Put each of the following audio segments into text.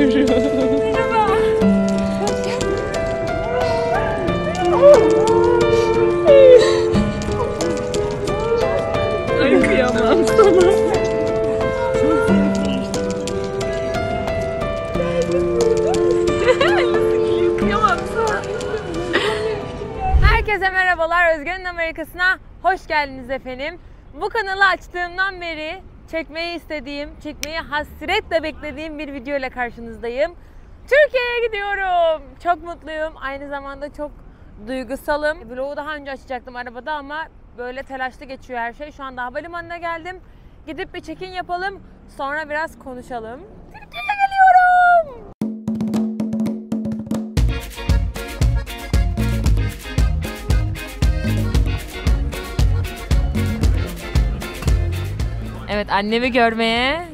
Merhaba. Ay. Herkese merhabalar. Özge'nin Amerikası'na hoş geldiniz efendim. Bu kanalı açtığımdan beri çekmeyi istediğim, çekmeyi hasretle beklediğim bir video ile karşınızdayım. Türkiye'ye gidiyorum. Çok mutluyum. Aynı zamanda çok duygusalım. Vlogu daha önce açacaktım arabada ama böyle telaşlı geçiyor her şey. Şu anda havalimanına geldim. Gidip bir check-in yapalım. Sonra biraz konuşalım. Evet annemi görmeye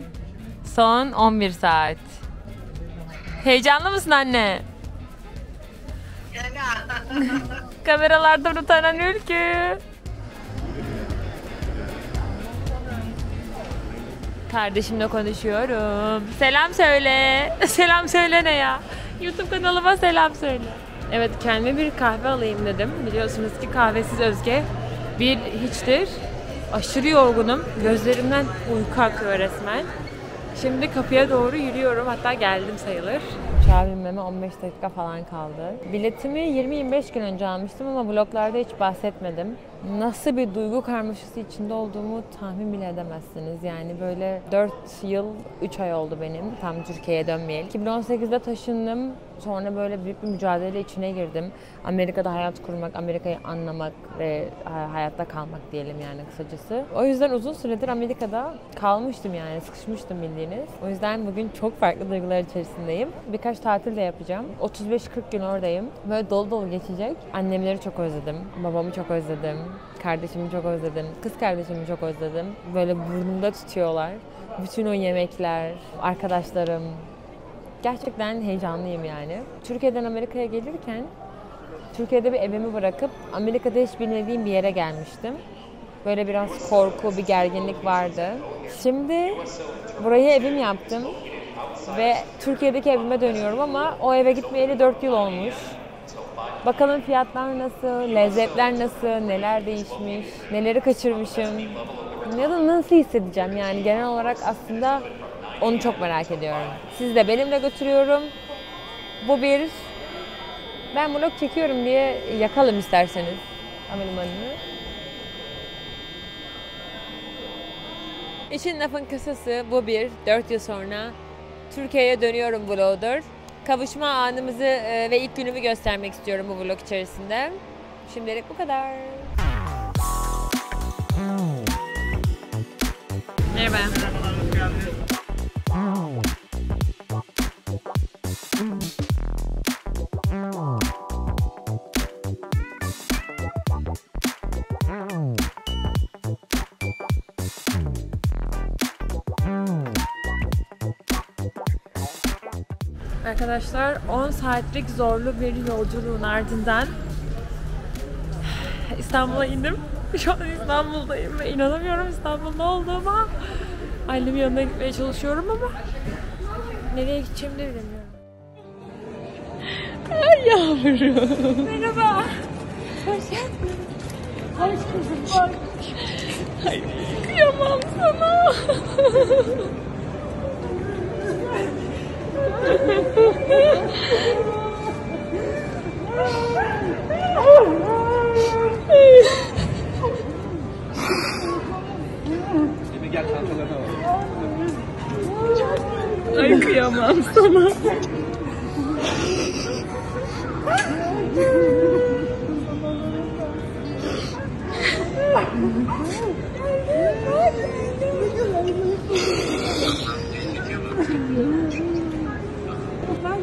son 11 saat. Heyecanlı mısın anne? Kameralardan utanan ülkü. Kardeşimle konuşuyorum. Selam söyle. Selam söyle ne ya? YouTube kanalıma selam söyle. Evet kendime bir kahve alayım dedim. Biliyorsunuz ki kahvesiz Özge bir hiçtir. Aşırı yorgunum. Gözlerimden uyku akıyor resmen. Şimdi kapıya doğru yürüyorum. Hatta geldim sayılır. Uçağa binmeme 15 dakika falan kaldı. Biletimi 20-25 gün önce almıştım ama vloglarda hiç bahsetmedim. Nasıl bir duygu karmaşası içinde olduğumu tahmin bile edemezsiniz. Yani böyle 4 yıl 3 ay oldu benim tam Türkiye'ye dönmeyeli. 2018'de taşındım. Sonra böyle büyük bir mücadele içine girdim. Amerika'da hayat kurmak, Amerika'yı anlamak ve hayatta kalmak diyelim yani kısacası. O yüzden uzun süredir Amerika'da kalmıştım yani sıkışmıştım bildiğiniz. O yüzden bugün çok farklı duygular içerisindeyim. Birkaç tatil de yapacağım. 35-40 gün oradayım. Böyle dolu dolu geçecek. Annemleri çok özledim. Babamı çok özledim. Kardeşimi çok özledim. Kız kardeşimi çok özledim. Böyle burnumda tutuyorlar. Bütün o yemekler, arkadaşlarım, gerçekten heyecanlıyım yani. Türkiye'den Amerika'ya gelirken Türkiye'de bir evimi bırakıp Amerika'da hiç bilmediğim bir yere gelmiştim. Böyle biraz korku, bir gerginlik vardı. Şimdi burayı evim yaptım ve Türkiye'deki evime dönüyorum ama o eve gitmeyeli 4 yıl olmuş. Bakalım fiyatlar nasıl, lezzetler nasıl, neler değişmiş, neleri kaçırmışım ya da nasıl hissedeceğim yani genel olarak aslında onu çok merak ediyorum. Siz de benimle götürüyorum. Bu bir ben vlog çekiyorum diye yakalım isterseniz havalimanını. İşin lafın kısası bu bir. 4 yıl sonra Türkiye'ye dönüyorum vlogdur. Kavuşma anımızı e, ve ilk günümü göstermek istiyorum bu vlog içerisinde. Şimdilik bu kadar. Merhaba. Arkadaşlar 10 saatlik zorlu bir yolculuğun ardından İstanbul'a indim. Şu an İstanbul'dayım ve inanamıyorum İstanbul'da olduğuma. Ailemin yanına gitmeye çalışıyorum ama nereye gideceğimi de bilemiyorum. Ay yavrum. Merhaba. Hoş geldin. Hoş bak. Ay kıyamam sana. Şimdi gel çantalarına. Ay kıyamam sana.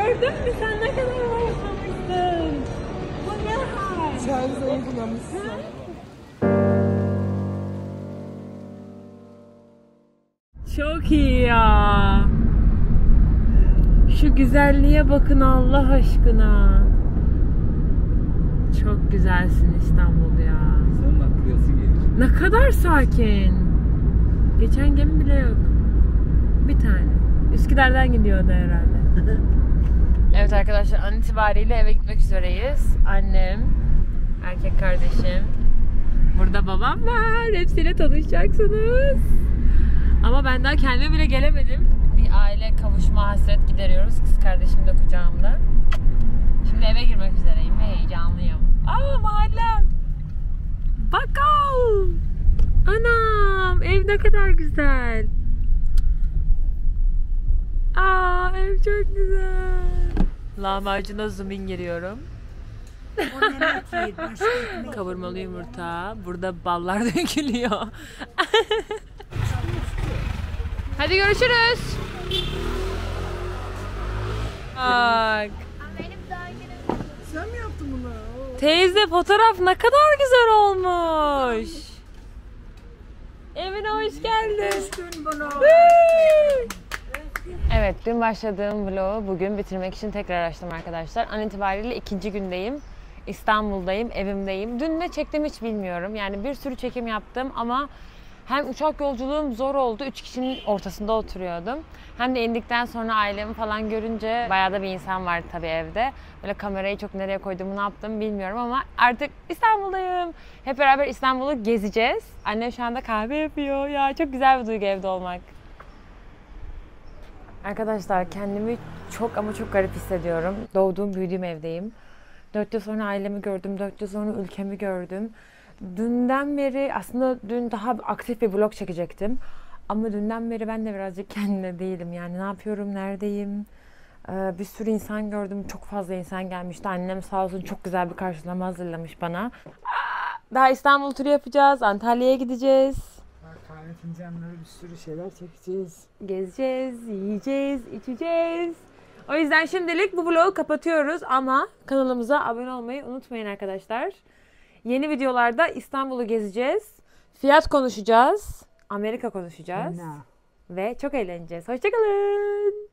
Anne sen ne kadar yaşamışsın. Bu ne hal? Sen zayıflamışsın. Çok iyi ya. Şu güzelliğe bakın Allah aşkına. Çok güzelsin İstanbul ya. İnsanın aklısı gelir. Ne kadar sakin. Geçen gemi bile yok. Bir tane. Üsküdar'dan gidiyordu herhalde. evet arkadaşlar an itibariyle eve gitmek üzereyiz. Annem, erkek kardeşim. Burada babam var. Hepsiyle tanışacaksınız. Ama ben daha kendime bile gelemedim. Bir aile kavuşma hasret gideriyoruz. Kız kardeşim de kucağımda. Şimdi eve girmek üzereyim ve heyecanlıyım. Aa mahallem. Bakkal. Anam ev ne kadar güzel. Aa ev çok güzel. Lahmacuna zoom in giriyorum. Kavurmalı yumurta. Burada ballar dökülüyor. Hadi görüşürüz. Bak. Sen mi yaptın bunu? Teyze fotoğraf ne kadar güzel olmuş. Evine hoş geldin. Dün bunu. Evet, dün başladığım vlogu bugün bitirmek için tekrar açtım arkadaşlar. An itibariyle ikinci gündeyim. İstanbul'dayım, evimdeyim. Dün ne çektim hiç bilmiyorum. Yani bir sürü çekim yaptım ama hem uçak yolculuğum zor oldu. Üç kişinin ortasında oturuyordum. Hem de indikten sonra ailemi falan görünce bayağı da bir insan vardı tabii evde. Böyle kamerayı çok nereye koyduğumu ne yaptım bilmiyorum ama artık İstanbul'dayım. Hep beraber İstanbul'u gezeceğiz. Annem şu anda kahve yapıyor. Ya çok güzel bir duygu evde olmak. Arkadaşlar kendimi çok ama çok garip hissediyorum. Doğduğum, büyüdüğüm evdeyim. Dört yıl sonra ailemi gördüm, dört yıl sonra ülkemi gördüm. Dünden beri aslında dün daha aktif bir vlog çekecektim. Ama dünden beri ben de birazcık kendimde değilim. Yani ne yapıyorum, neredeyim? Ee, bir sürü insan gördüm. Çok fazla insan gelmişti. Annem sağ olsun çok güzel bir karşılama hazırlamış bana. Daha İstanbul turu yapacağız. Antalya'ya gideceğiz. Kahve fincanları bir sürü şeyler çekeceğiz. gezeceğiz, yiyeceğiz, içeceğiz. O yüzden şimdilik bu vlogu kapatıyoruz ama kanalımıza abone olmayı unutmayın arkadaşlar. Yeni videolarda İstanbul'u gezeceğiz. Fiyat konuşacağız. Amerika konuşacağız. Fena. Ve çok eğleneceğiz. Hoşçakalın.